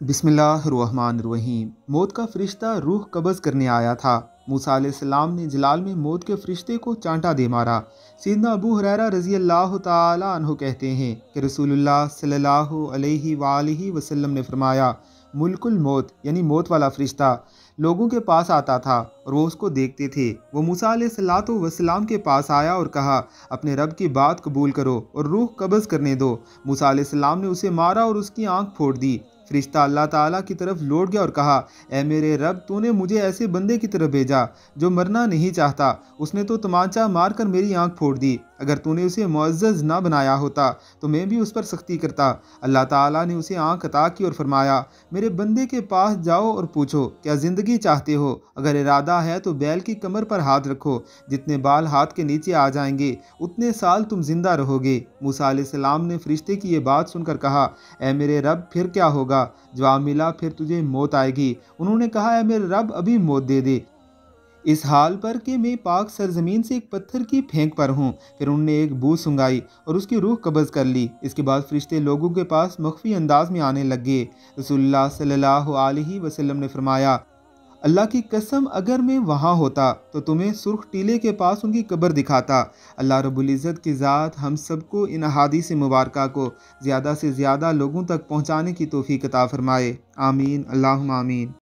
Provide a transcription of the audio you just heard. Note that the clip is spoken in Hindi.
बिस्मिल्लाहिर्रहमानिर्रहीम। मौत का फरिश्ता रूह कब्ज़ करने आया था। मूसा सलाम ने जलाल में मौत के फरिश्ते को चांटा दे मारा। सीदना अबू हुरैरा रज़ी अल्लाह तु कहते हैं कि रसूलुल्लाह सल्लल्लाहु अलैहि वसल्लम ने फरमाया, मुल्कुल मौत, यानी मौत वाला फरिश्ता, लोगों के पास आता था और वो उसको देखते थे। वो मूसा वसलाम के पास आया और कहा, अपने रब की बात कबूल करो और रूह कब्ज़ करने दो। मूसा सलाम ने उसे मारा और उसकी आँख फोड़ दी। फरिश्ता अल्लाह ताला की तरफ़ लौट गया और कहा ए मेरे रब, तूने मुझे ऐसे बंदे की तरफ़ भेजा जो मरना नहीं चाहता। उसने तो तमाचा मारकर मेरी आँख फोड़ दी। अगर तूने उसे मुआज़ ना बनाया होता तो मैं भी उस पर सख्ती करता। अल्लाह ताला ने उसे आँख अता की और फरमाया, मेरे बंदे के पास जाओ और पूछो, क्या ज़िंदगी चाहते हो? अगर इरादा है तो बैल की कमर पर हाथ रखो, जितने बाल हाथ के नीचे आ जाएँगे, उतने साल तुम ज़िंदा रहोगे। मूसा सलाम ने फरिश्ते की ये बात सुनकर कहा ए मेरे रब, फिर क्या होगा? जवाब मिला, फिर तुझे मौत आएगी। उन्होंने कहा है मेरे रब, अभी मौत दे दे। इस हाल पर कि मैं पाक सरजमीन से एक पत्थर की फेंक पर हूँ। फिर उन्होंने एक बू सुंगाई और उसकी रूह कब्ज़ कर ली। इसके बाद फरिश्ते लोगों के पास मख्फी अंदाज में आने लग। गए रसोल्ला सल्लल्लाहु अलैहि वसल्लम ने फरमाया, अल्लाह की कसम, अगर मैं वहाँ होता तो तुम्हें सुर्ख टीले के पास उनकी कब्र दिखाता। अल्लाह रबुल्ज़त की ज़ात हम सबको इन से मुबारक को ज़्यादा से ज़्यादा लोगों तक पहुँचाने की तोफ़ी कता फ़रमाए। आमीन। अल्लाह आमीन।